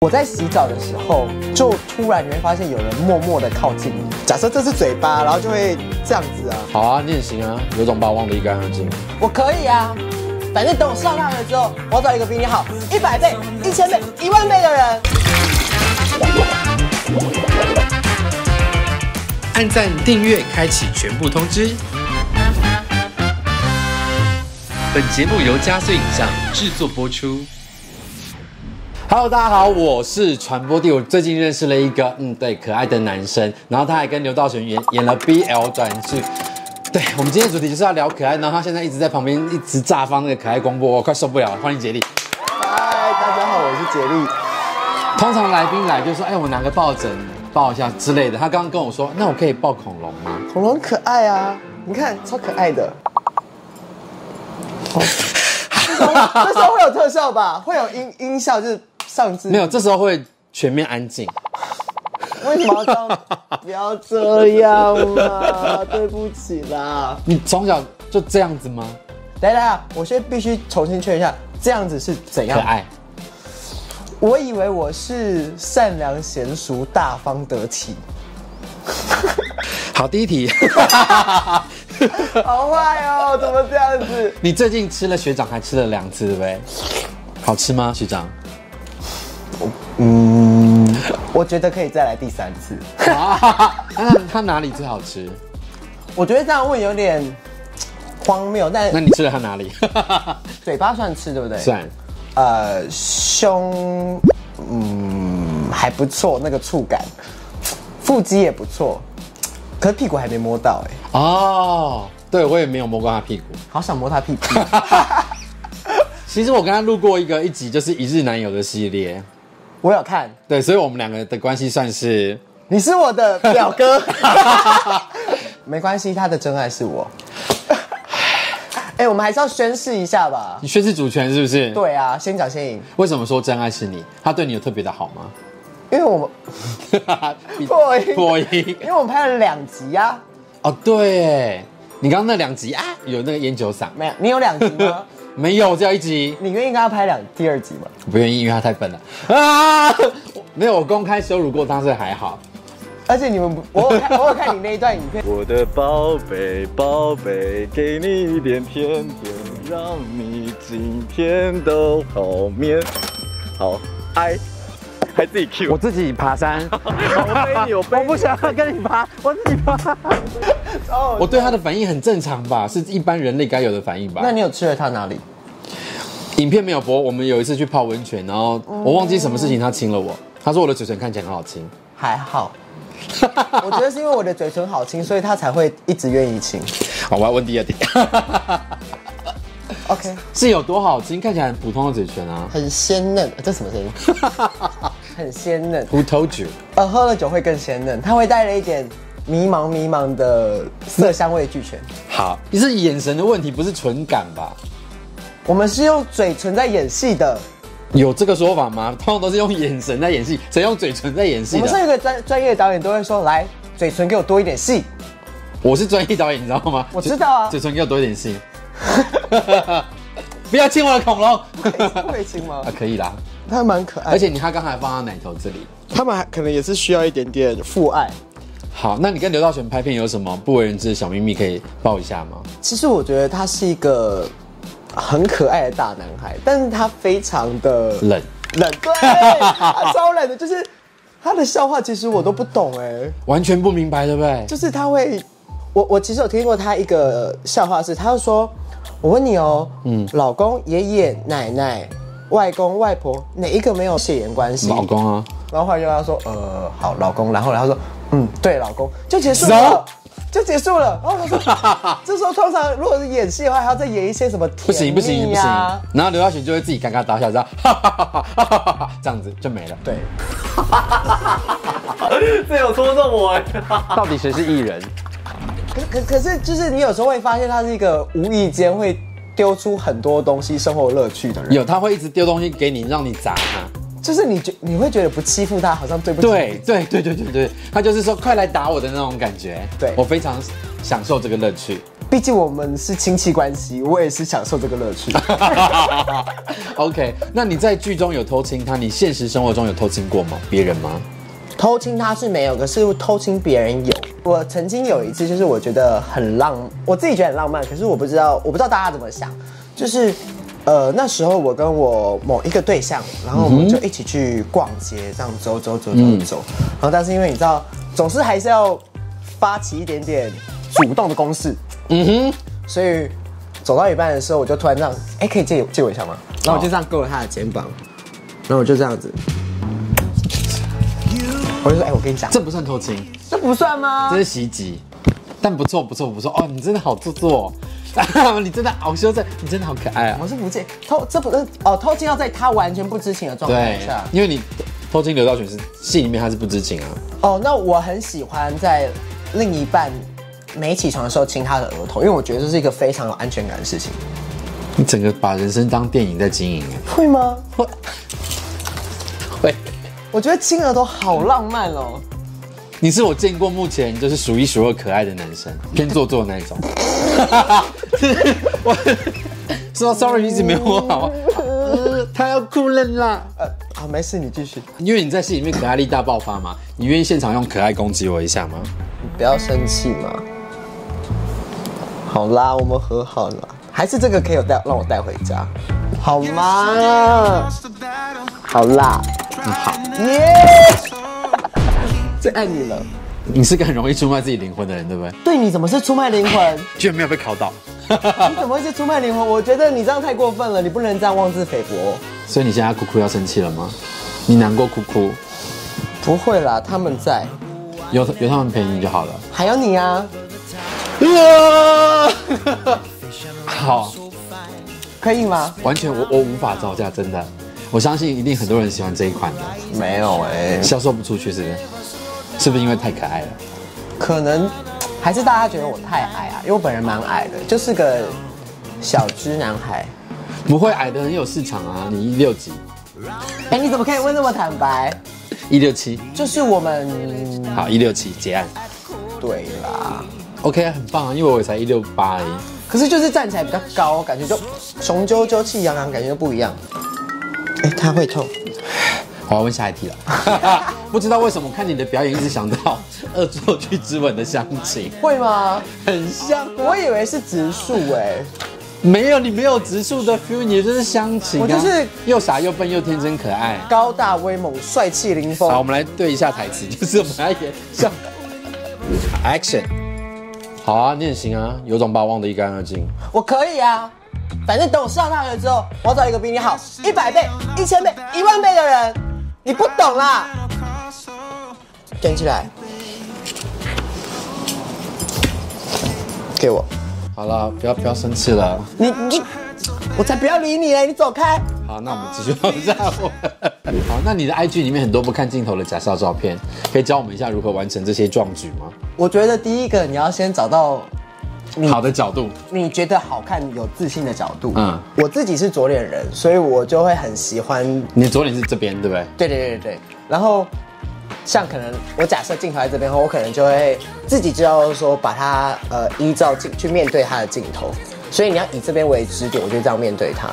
我在洗澡的时候，就突然你会发现有人默默的靠近你。假设这是嘴巴，然后就会这样子啊。好啊，你也行啊，有种把我忘得一干二净。我可以啊，反正等我上岸了之后，我要找一个比你好一百倍、一千倍、一万倍的人。按赞、订阅、开启全部通知。本节目由加速影像制作播出。Hello，大家好，我是传播帝。我最近认识了一个，嗯，对，可爱的男生，然后他还跟刘道玄演演了 BL 短剧。对我们今天的主题就是要聊可爱，然后他现在一直在旁边一直炸放那个可爱光波，我快受不了了。欢迎杰力。嗨，大家好，我是杰力。通常来宾来就说，哎，我拿个抱枕抱一下之类的。他刚刚跟我说，那我可以抱恐龙吗？恐龙可爱啊，你看超可爱的。哦这时候会有特效吧？会有音音效，就是上次。没有，这时候会全面安静。为什么要这样？不要这样嘛！对不起啦。你从小就这样子吗？等一下，我先必须重新确认一下，这样子是怎样？可爱。我以为我是善良、娴熟、大方、得体。好，第一题，好坏哦，怎么这样子？你最近吃了学长还吃了两次，对不对？好吃吗，学长？嗯，我觉得可以再来第三次。他哪里最好吃？我觉得这样问有点荒谬，但那你吃了他哪里？嘴巴算吃对不对？算。呃，胸，嗯，还不错，那个触感，腹肌也不错，可是屁股还没摸到哎、哦，对我也没有摸过他屁股。好想摸他屁股。其实我跟他录过一个一集，就是一日男友的系列。我有看，对，所以我们两个的关系算是你是我的表哥，没关系，他的真爱是我。哎、我们还是要宣誓一下吧。你宣誓主权是不是？。对啊，先讲先赢，为什么说真爱是你？他对你有特别的好吗？因为我们破音破音。因为我们拍了两集啊，哦，对，你刚刚那两集啊，有那个烟酒嗓。没有，你有两集吗？没有，只有一集。你愿意跟他拍两第二集吗？不愿意，因为他太笨了啊！没有，我公开羞辱过他，所以还好。而且你们不，我有看，我有看你那一段影片，我的宝贝宝贝，给你一点甜甜，让你今天都好眠。好，爱，还自己 Q，我自己爬山，我背你，我背你。不想要跟你爬，我自己爬。哦，我对他的反应很正常吧，是一般人类该有的反应吧那。你有吃了他哪里？影片没有播，我们有一次去泡温泉，然后我忘记什么事情，他亲了我，他说我的嘴唇看起来很好亲。还好，我觉得是因为我的嘴唇好亲，所以他才会一直愿意亲。好，我要问第二点，OK，是有多好亲？看起来很普通的嘴唇啊。很鲜嫩，这什么声音？很鲜嫩，Who told you？呃，喝了酒会更鲜嫩，它会带了一点迷茫迷茫的色香味俱全。好，你是眼神的问题，不是唇感吧？我们是用嘴唇在演戏的，有这个说法吗？通常都是用眼神在演戏，谁用嘴唇在演戏？我们这个专专业导演都会说，来，嘴唇给我多一点戏。我是专业导演，你知道吗？我知道啊嘴唇给我多一点戏。不要亲我的恐龙不可以亲吗啊，？可以啦。他蛮可爱，而且你他刚才放到奶头这里。他们还可能也是需要一点点父爱。好，那你跟刘道玄拍片有什么不为人知的小秘密可以报一下吗？其实我觉得他是一个很可爱的大男孩，但是他非常的冷，冷，对，他 超冷的，就是他的笑话其实我都不懂哎，完全不明白，对不对？就是他会，我我其实有听过他一个笑话是，他就说，我问你哦，嗯，老公、爷爷、奶奶、外公、外婆哪一个没有血缘关系？老公啊，然后后来就跟他说，呃，好，老公。然后他说，嗯，对，老公，就结束了，就结束了。然后他说，这时候通常如果是演戏的话，还要再演一些什么不行不行不行。然后刘道玄就会自己尴尬大笑，这样，哈哈哈哈哈哈，这样子就没了。对，这有戳中我哎。到底谁是艺人？可可可是就是你有时候会发现他是一个无意间会丢出很多东西生活乐趣的人，有他会一直丢东西给你，让你砸他。就是你觉你会觉得不欺负他好像对不起对对对对对对，他就是说快来打我的那种感觉。对我非常享受这个乐趣。毕竟我们是亲戚关系，我也是享受这个乐趣。OK，那你在剧中有偷亲他，你现实生活中有偷亲过吗？别人吗？偷亲他是没有，可是偷亲别人有。我曾经有一次，就是我觉得很浪，我自己觉得很浪漫，可是我不知道，我不知道大家怎么想。就是，呃，那时候我跟我某一个对象，然后我们就一起去逛街，这样走走走走走。然后，但是因为你知道，总是还是要发起一点点主动的攻势。嗯哼。所以走到一半的时候，我就突然这样，哎、可以借借我一下吗？然后我就这样勾了他的肩膀，然后我就这样子，我就说，哎、我跟你讲，这不算偷亲，这不算吗这？是袭击，但不错不错不错哦，你真的好做作、哦，你真的好羞涩，你真的好可爱啊！我是不借偷，这不是哦，偷亲要在他完全不知情的状态下。，因为你偷亲刘道全是戏里面他是不知情啊，哦，那我很喜欢在另一半没起床的时候亲他的额头，因为我觉得这是一个非常有安全感的事情。你整个把人生当电影在经营哎。会吗？会，我觉得亲额头好浪漫哦。你是我见过目前就是数一数二可爱的男生，偏做作的那一种。我说 sorry，一直没有我好。呃他要哭了啦。呃，好，没事，你继续，因为你在戏里面可爱力大爆发嘛，你愿意现场用可爱攻击我一下吗？你不要生气嘛。好啦，我们和好了，还是这个可以有带让我带回家，好吗？好啦，嗯，好，耶！最爱你了。你是个很容易出卖自己灵魂的人，对不对？对你怎么是出卖灵魂？居然没有被考到，你怎么会是出卖灵魂？我觉得你这样太过分了，你不能这样妄自菲薄。所以你现在哭哭要生气了吗？你难过哭哭，不会啦，他们在，有有他们陪你就好了。还有你啊，好，可以吗？完全我我无法招架，真的。我相信一定很多人喜欢这一款的，没有哎、销售不出去是不是？是不是因为太可爱了？可能还是大家觉得我太矮啊，因为我本人蛮矮的，就是个小只男孩。不会矮的很有市场啊！你一六几，哎、你怎么可以问那么坦白？一六七，就是我们好一六七结案对啦，，OK 啊，很棒啊，因为我也才一六八而已。可是就是站起来比较高，感觉就雄赳赳气扬扬，感觉就不一样。哎、他会痛。我要问下一题了，不知道为什么看你的表演一直想到《恶作剧之吻》的详情，会吗？很像。我以为是植树哎，没有，你没有植树的 feel，你就是乡情、啊。我就是又傻又笨又天真可爱。高大威猛，帅气凌风。好，我们来对一下台词，就是我们来演像 action。好啊，你很行啊，有种把我忘得一干二净。我可以啊，反正等我上大学之后，我要找一个比你好一百倍、一千倍、一万倍的人。你不懂啦，捡起来，给我。好了，不要不要生气了。你你，我才不要理你嘞！你走开。好，那我们继续往下问。好，那你的 IG 里面很多不看镜头的假笑照片，可以教我们一下如何完成这些壮举吗？我觉得第一个你要先找到你好的角度，你觉得好看、有自信的角度。嗯嗯，我自己是左脸人，所以我就会很喜欢你的左脸是这边，对不对？对对对对对，然后像可能我假设镜头在这边后，我可能就会自己知道说把它呃依照镜去面对它的镜头，所以你要以这边为支点，我就这样面对它。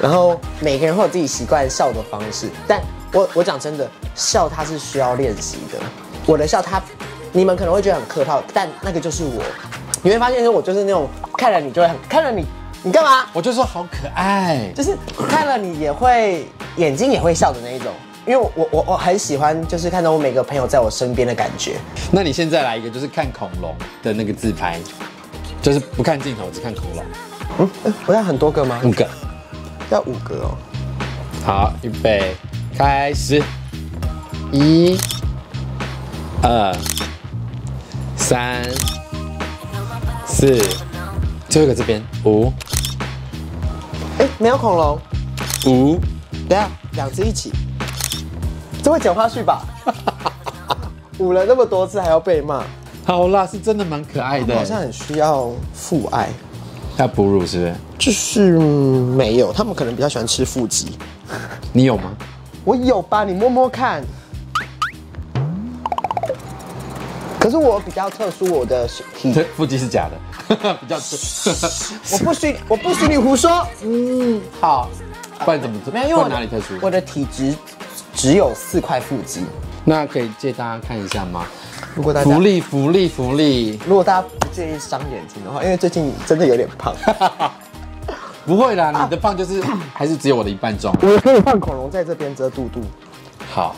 然后每个人会有自己习惯笑的方式，但我我讲真的，笑它是需要练习的。我的笑它，你们可能会觉得很客套，但那个就是我。你会发现说，我就是那种看了你就会很看了你，你干嘛？我就说好可爱，就是看了你也会眼睛也会笑的那一种。因为我我我很喜欢，就是看到我每个朋友在我身边的感觉。那你现在来一个，就是看恐龙的那个自拍，就是不看镜头，只看恐龙，嗯，呃我要很多个吗？五个。要五个哦。好，预备，开始，一、二、三、四，最后一个这边五哎，没有恐龙，五，等下两只一起，这会剪花絮吧？舞了那么多次还要被骂，好啦，是真的蛮可爱的好，像很需要父爱。要哺乳是不是？就是、嗯没有，他们可能比较喜欢吃腹肌。你有吗？我有吧，你摸摸看。可是我比较特殊，我的体，腹肌是假的。比较 我不许我不许你胡说。嗯，好，不然怎么没有，因为我哪里特殊？我的体质只有四块腹肌。那可以借大家看一下吗？如果大家福利福利福利，如果大家不介意伤眼睛的话，因为最近真的有点胖，不会啦，你的胖就是 还是只有我的一半重。我可以放恐龙在这边遮肚肚。好，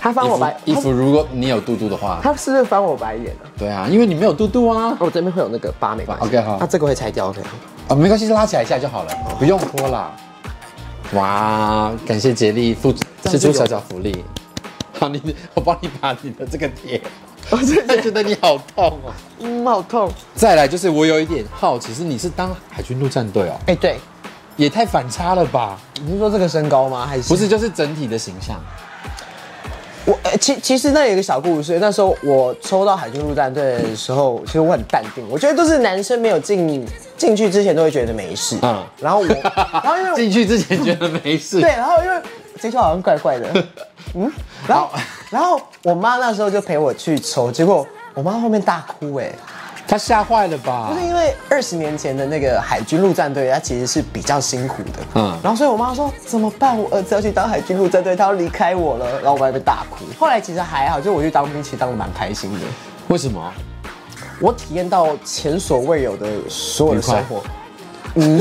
他翻我白衣服如果你有肚肚的话，他是不是翻我白眼了？对啊，因为你没有肚肚啊。我这边会有那个疤，没关系。OK，好那这个会拆掉，OK。啊，没关系，拉起来一下就好了，不用脱啦。哇，感谢杰力付这样就有施出小小福利。好，你我帮你把你的这个贴，我真的觉得你好痛哦。嗯，好痛。再来就是我有一点好奇，是你是当海军陆战队哦，哎，对，也太反差了吧？你是说这个身高吗？还是不是，就是整体的形象。我？呃，其其实那有一个小故事。那时候我抽到海军陆战队的时候，其实我很淡定。我觉得都是男生没有进进去之前都会觉得没事。嗯嗯，然后我，然后因为我进去之前觉得没事，对，然后因为这句话好像怪怪的，嗯，然后然后我妈那时候就陪我去抽，结果我妈后面大哭哎、他吓坏了吧不是？因为二十年前的那个海军陆战队，他其实是比较辛苦的，嗯嗯，然后所以我妈说怎么办？我儿子要去当海军陆战队，他要离开我了，然后我妈被大哭。后来其实还好，就我去当兵，其实当的蛮开心的，为什么？我体验到前所未有的所有的生活。嗯，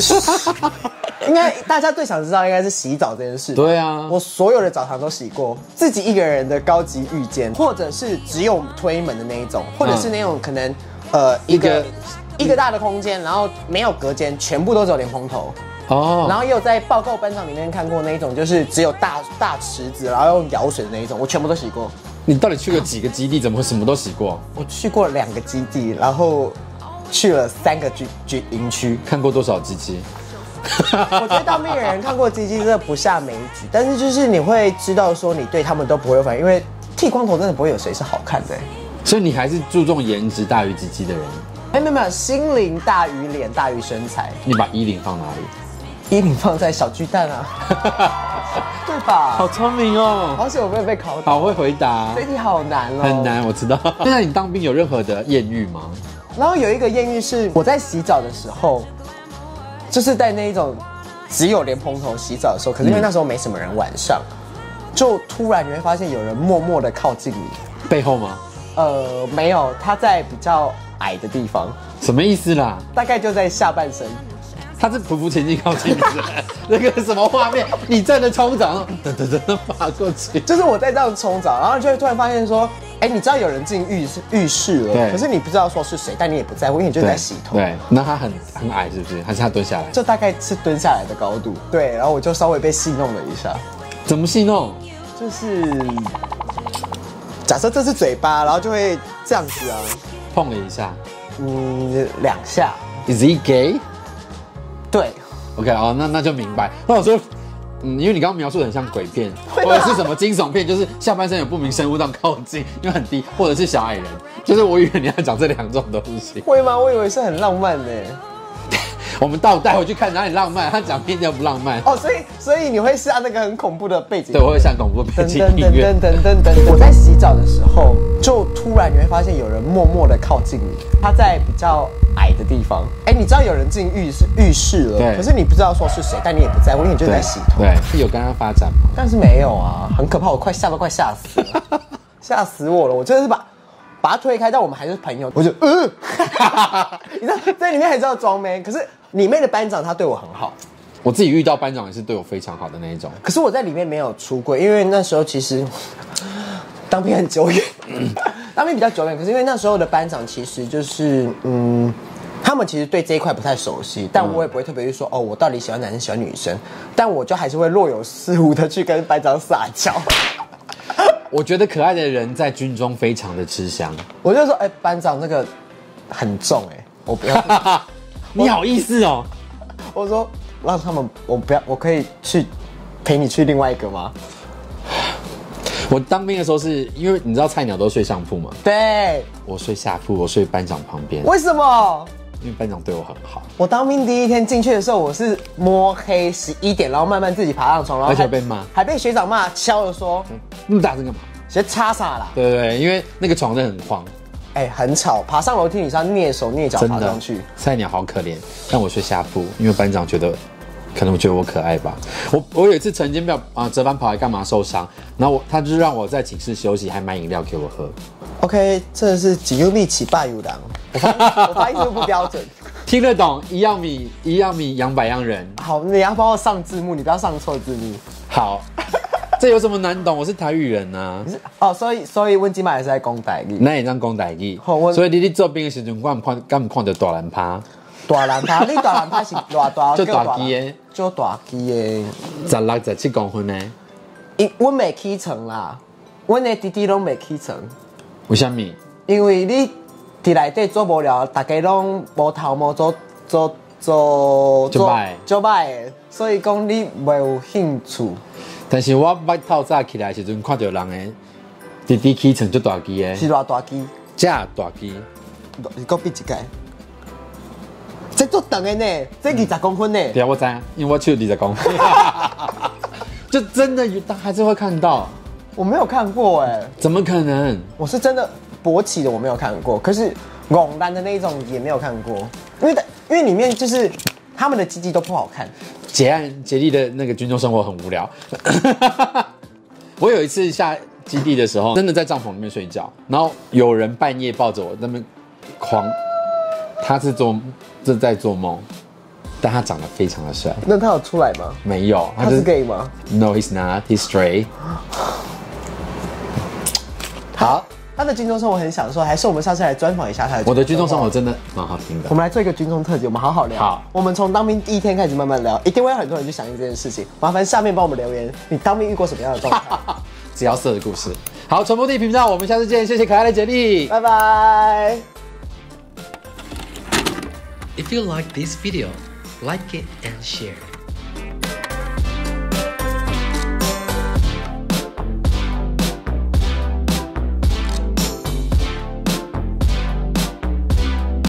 应该大家最想知道应该是洗澡这件事吧。对啊我所有的澡堂都洗过，自己一个人的高级浴间，或者是只有推门的那一种，或者是那种可能呃一个一个大的空间，然后没有隔间，全部都只有莲蓬头。哦，然后也有在报告班长里面看过那一种，就是只有大大池子，然后用舀水的那一种，我全部都洗过。你到底去过几个基地？怎么会什么都洗过？我去过两个基地，然后去了三个军军营区。看过多少鸡鸡？我觉得当兵的人看过鸡鸡真的不下枚举，但是就是你会知道说你对他们都不会有反应，因为剃光头真的不会有谁是好看的、欸。所以你还是注重颜值大于鸡鸡的人。哎，没有没有，心灵大于脸大于身材，你把衣领放哪里？衣领放在小巨蛋啊，对吧？好聪明哦，而且我没有被考倒，好会回答这，题好难哦，很。难，我知道。现在你当兵有任何的艳遇吗？然后有一个艳遇是我在洗澡的时候，就是在那一种只有莲蓬头洗澡的时候，可是因为那时候没什么人，晚上就突然你会发现有人默默的靠近你。背后吗？呃，没有，他在比较矮的地方，什么意思啦？大概就在下半身。他是匍匐前进靠近 那个什么画面？你站着冲澡，噔噔噔噔爬过去。就是我在这样冲澡，然后就会突然发现说，哎，你知道有人进浴室浴室了，可是你不知道说是谁，但你也不在乎，因为你就在洗头。对，那他很很矮是不是？还是他蹲下来？就大概是蹲下来的高度，对，然后我就稍微被戏弄了一下，怎么戏弄？就是假设这是嘴巴，然后就会这样子啊，碰了一下。嗯，两下，Is he gay？对，OK 哦，那那就明白。那我说，嗯，因为你刚刚描述的很像鬼片，或者是什么惊悚片，就是下半身有不明生物这样靠近，因为很低，或者是小矮人，就是我以为你要讲这两种东西。会吗？我以为是很浪漫呢。我们倒带回去看哪里浪漫，他讲片就不浪漫。哦，所以所以你会下那个很恐怖的背景对，我会下恐怖背噔景噔噔音乐。噔噔噔噔。我在洗澡的时候，就突然你会发现有人默默的靠近你，他在比较矮的地方。哎，你知道有人进浴室浴室了，对可是你不知道说是谁，但你也不在乎，因为你就在洗头。对，是有跟他发展吗？但是没有啊，很可怕，我快吓都快吓死了，吓死我了！我真的是把把他推开，但我们还是朋友，我就嗯，你知道在里面还是要装 man，可是里面的班长他对我很好。我自己遇到班长也是对我非常好的那一种。可是我在里面没有出柜，因为那时候其实当兵很久远，当兵比较久远。可是因为那时候的班长其实就是嗯，他们其实对这一块不太熟悉，但我也不会特别去说哦，我到底喜欢男生喜欢女生，但我就还是会若有似无的去跟班长撒娇。我觉得可爱的人在军中非常的吃香。我就说，哎、班长那个很重哎、我不要。你好意思哦？我说让他们，我不要，我可以去陪你去另外一个吗？我当兵的时候是因为你知道菜鸟都睡上铺嘛，对，我睡下铺，我睡班长旁边，为什么？因为班长对我很好，我当兵第一天进去的时候，我是摸黑十一点，然后慢慢自己爬上床，然后而且还被骂还被学长骂，敲着说那么大声干嘛？学插傻啦？对对对，因为那个床真的很晃，哎、很吵，爬上楼梯你是要蹑手蹑脚爬上去。，菜鸟好可怜，但我睡下铺，因为班长觉得。可能我觉得我可爱吧。我我有一次曾经没有啊折返跑来干嘛受伤，然后我他就让我在寝室休息，还买饮料给我喝。OK，这是几优米起霸有狼，我发音是不标准。听得懂一样米一样米养百样人。好，你要帮我上字幕，你不要上错字幕。好，这有什么难懂？我是台语人呐、哦，所以所以温金马也是在讲台语。那也让讲台语好我。所以你你做兵的时阵，我唔看，敢唔看到大蓝趴，大蓝趴，你大蓝趴是偌大？就叫大机的，就大机的。十六十七公分呢？因阮未起床啦，我的弟弟拢未起床，为什么？因为你伫内底做无聊，大家拢无头毛做做做就歹就歹的，所以讲你袂有兴趣。但是我捌透早起来的时阵，看到人诶，滴滴起床就大机诶，是偌大机，遮大机，你搁比一个。这做长的呢，这二十公分呢。对啊，我知道，因为我手二十公分，就真的有，但还是会看到，我没有看过哎，怎么可能？我是真的勃起的我没有看过，可是拱男的那一种也没有看过，因为因为里面就是他们的鸡鸡都不好看。结案杰力的那个军中生活很无聊。我有一次下基地的时候，真的在帐篷里面睡觉，然后有人半夜抱着我那边狂，他是做正在做梦，但他长得非常的帅，那他有出来吗？没有，他是 gay 吗？No, he's not. He's straight. 好，他的军中生活很享受，还是我们下次来专访一下他的。我的军中生活，真的蛮好听的我。们来做一个军中特辑，我们好好聊。好我们从当兵第一天开始慢慢聊，一定会有很多人去响应这件事情。麻烦下面帮我们留言，你当兵遇过什么样的状态？只要色的故事。好，传播地频道，我们下次见，谢谢可爱的杰力。拜拜。If you like this video, like it and share.